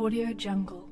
Audio Jungle.